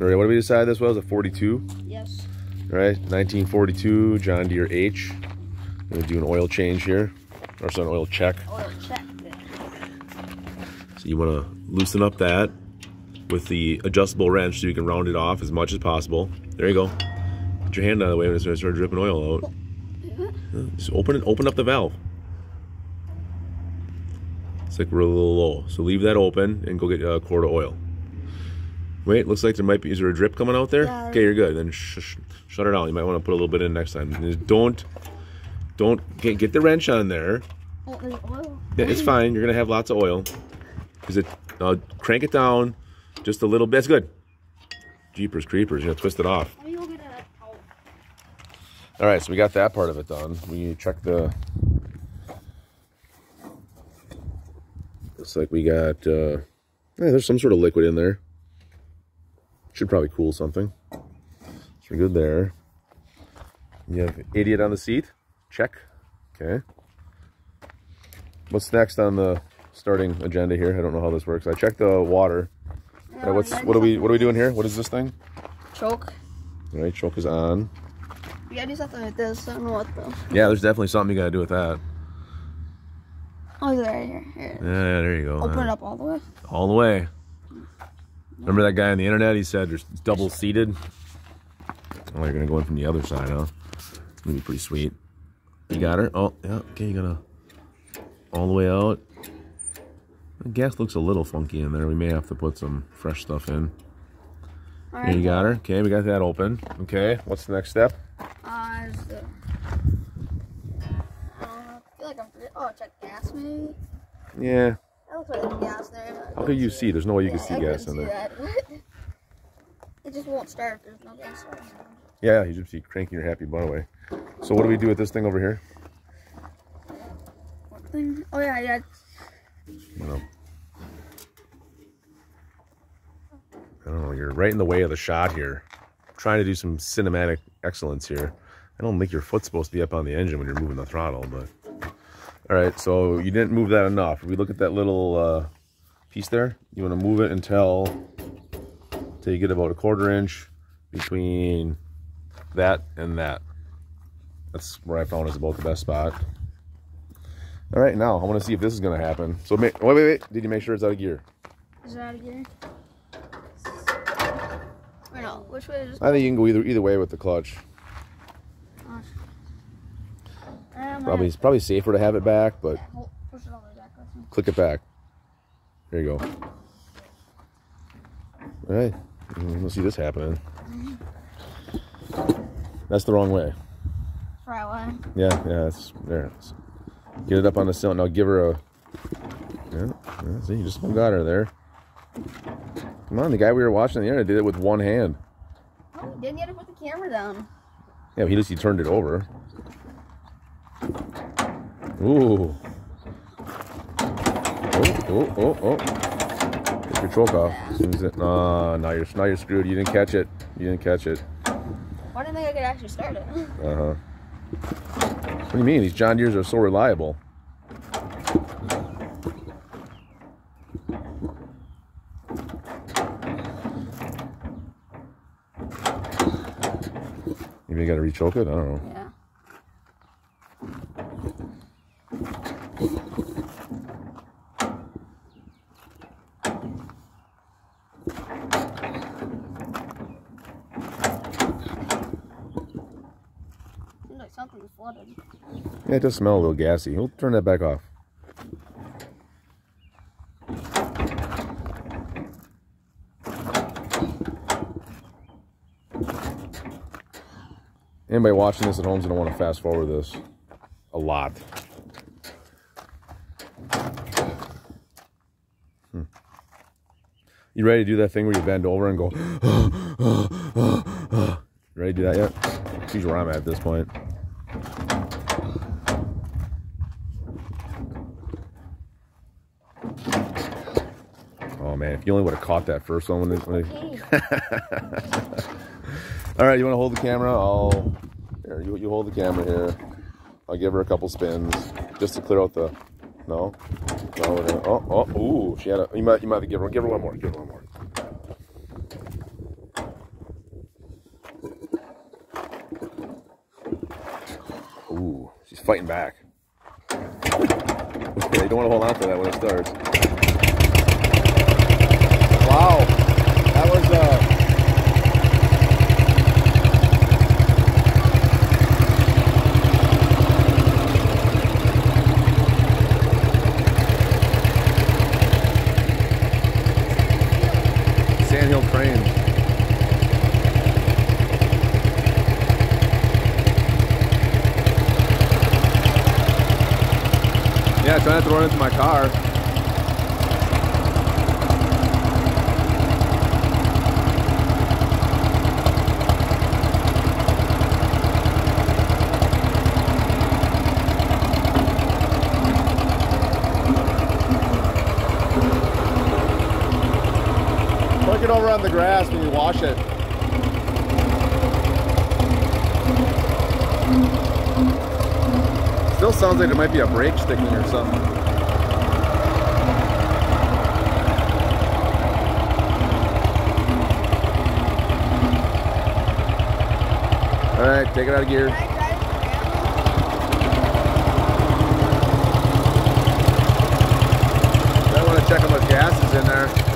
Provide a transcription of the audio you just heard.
All right, what did we decide this was? A 42? Yes. All right, 1942 John Deere H. Gonna do an oil change here, or so an oil check. Oil check. So you want to loosen up that with the adjustable wrench so you can round it off as much as possible. There you go. Put your hand out of the way when it's going to start dripping oil out. Just open it, open up the valve. It's like we're a little low. So leave that open and go get a quart of oil. Wait, looks like there might be, is there a drip coming out there? Yeah. Okay, you're good. Then sh sh shut it out. You might want to put a little bit in next time. Just don't, don't, get, get the wrench on there. Oh, there's oil. Yeah, it's fine. You're gonna have lots of oil. Is it? Uh, crank it down just a little bit. That's good. Jeepers creepers. You gotta twist it off. Let me go get a. All right, so we got that part of it done. We check the. Looks like we got. Uh, yeah, there's some sort of liquid in there. Should probably cool something. So we're good there. You have idiot on the seat. Check. Okay. What's next on the starting agenda here? I don't know how this works. I checked the water. Uh, what's what are we what are we doing here? What is this thing? Choke. All right, choke is on. We gotta do something like this. I don't know what though. Yeah, there's definitely something you gotta do with that. Oh, there, here. Here. Yeah, there you go. Open Uh, it up all the way. all the way. Remember that guy on the internet? He said there's double seated. Oh, you're gonna go in from the other side, huh? It's gonna be pretty sweet. You got her? Oh, yeah. Okay, you gotta all the way out. The gas looks a little funky in there. We may have to put some fresh stuff in. All Here, you got her. Okay, we got that open. Okay, what's the next step? Uh, the, uh, I feel like I'm. Oh, check gas maybe. Yeah. Gas there. How could you see? There's no way you can see I gas in there. it just won't start. There's no gas. Yeah, you should be cranking your happy butt away. So what do we do with this thing over here? What thing? Oh yeah, yeah. know. I don't know, you're right in the way of the shot here. trying to do some cinematic excellence here. I don't think your foot's supposed to be up on the engine when you're moving the throttle, but... Alright, so you didn't move that enough. If we look at that little uh, piece there, you want to move it until, until you get about a quarter inch between that and that. That's where I found is about the best spot. All right, now I want to see if this is going to happen. So, wait, wait, wait. Did you make sure it's out of gear? Is it out of gear? Or no? Which way is this? I think you can go either either way with the clutch. Probably it's probably safer to have it back, but Hold, push it all the way back. click it back. There you go. All right, Mm, let's see this happening. That's the wrong way. Right way. Yeah, yeah, it's there. It's- Get it up on the cylinder. Now give her a. Yeah, yeah, see, you just got her there. Come on, the guy we were watching the internet did it with one hand. Oh, didn't get to put the camera down. Yeah, he just he turned it over. Ooh. Oh, oh, oh, oh. Take your choke off. As soon as it, no, now you're now you're screwed. You didn't catch it. You didn't catch it. Why didn't I think I could actually start it? Uh huh. What do you mean? These John Deere's are so reliable. Maybe I gotta rechoke it. I don't know. Yeah. It does smell a little gassy. We'll turn that back off. Anybody watching this at home is going to want to fast forward this a lot. Hmm. You ready to do that thing where you bend over and go, you ready to do that yet? That's where I'm at at this point. Oh man, if you only would have caught that first one. When it, when it- All right, you want to hold the camera? I'll. Here, you, you hold the camera here. I'll give her a couple spins just to clear out the. No, no, we're gonna. Oh, oh, ooh, she had a. You might, you might have to give her. Give her one more. Give her one more. Ooh, she's fighting back. Okay, you don't want to hold on to that when it starts. Wow, that was uh. Yeah, trying not to run into my car. it over on the grass when you wash it. Still sounds like it might be a brake sticking or something. All right, take it out of gear. I want to check how much gas is in there.